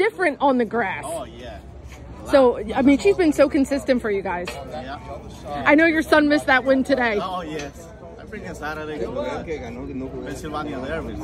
different on the grass. Oh, yeah. So, I mean, she's been so consistent for you guys. Yeah. I know your son missed that win today. Oh, yes. I bring a Saturday to Pennsylvania Derby.